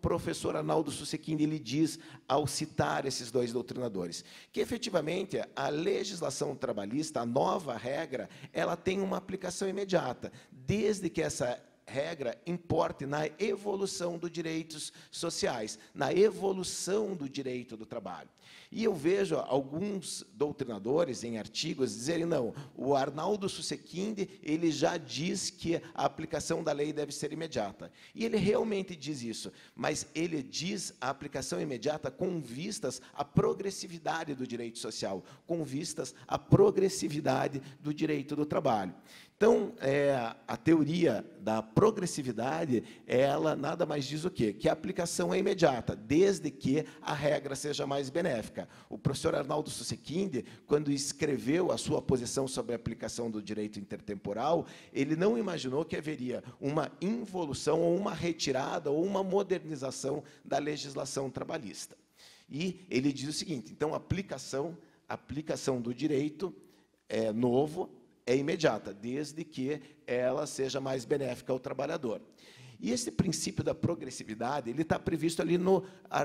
professor Arnaldo Susequini ele diz ao citar esses dois doutrinadores? Que, efetivamente, a legislação trabalhista, a nova regra, ela tem uma aplicação imediata, desde que essa regra importe na evolução dos direitos sociais, na evolução do direito do trabalho. E eu vejo alguns doutrinadores em artigos dizerem, não, o Arnaldo Susequinde, ele já diz que a aplicação da lei deve ser imediata. E ele realmente diz isso, mas ele diz a aplicação imediata com vistas à progressividade do direito social, com vistas à progressividade do direito do trabalho. Então, é, a teoria da progressividade, ela nada mais diz o quê? Que a aplicação é imediata, desde que a regra seja mais benéfica. O professor Arnaldo Susequinde, quando escreveu a sua posição sobre a aplicação do direito intertemporal, ele não imaginou que haveria uma involução ou uma retirada ou uma modernização da legislação trabalhista. E ele diz o seguinte, então, a aplicação, aplicação do direito é, novo é imediata, desde que ela seja mais benéfica ao trabalhador. E esse princípio da progressividade, ele está previsto ali no,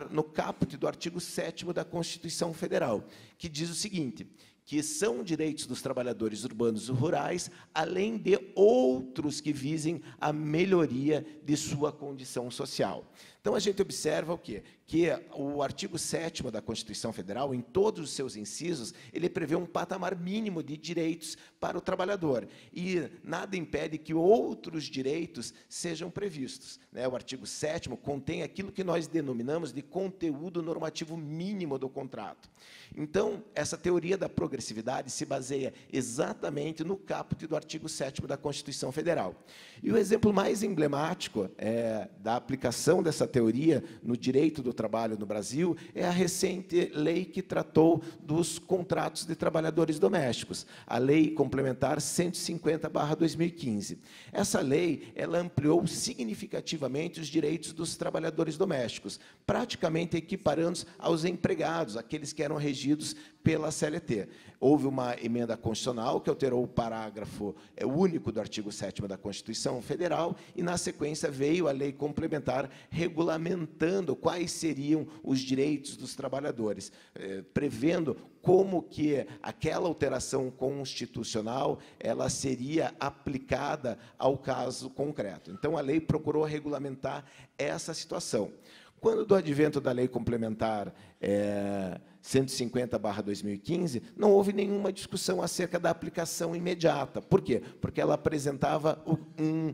no caput do artigo 7 da Constituição Federal, que diz o seguinte, que são direitos dos trabalhadores urbanos e rurais, além de outros que visem a melhoria de sua condição social. Então, a gente observa o quê? Que o artigo 7 da Constituição Federal, em todos os seus incisos, ele prevê um patamar mínimo de direitos para o trabalhador. E nada impede que outros direitos sejam previstos. Né? O artigo 7 contém aquilo que nós denominamos de conteúdo normativo mínimo do contrato. Então, essa teoria da progressividade se baseia exatamente no caput do artigo 7 da Constituição Federal. E o exemplo mais emblemático é, da aplicação dessa teoria no direito do trabalho no Brasil é a recente lei que tratou dos contratos de trabalhadores domésticos, a Lei Complementar 150/2015. Essa lei, ela ampliou significativamente os direitos dos trabalhadores domésticos, praticamente equiparando-os aos empregados, aqueles que eram regidos pela CLT. Houve uma emenda constitucional que alterou o parágrafo é, único do artigo 7 da Constituição Federal e, na sequência, veio a lei complementar regulamentando quais seriam os direitos dos trabalhadores, é, prevendo como que aquela alteração constitucional ela seria aplicada ao caso concreto. Então, a lei procurou regulamentar essa situação. Quando do advento da lei complementar é, 150/2015, não houve nenhuma discussão acerca da aplicação imediata. Por quê? Porque ela apresentava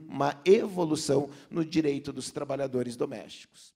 uma evolução no direito dos trabalhadores domésticos.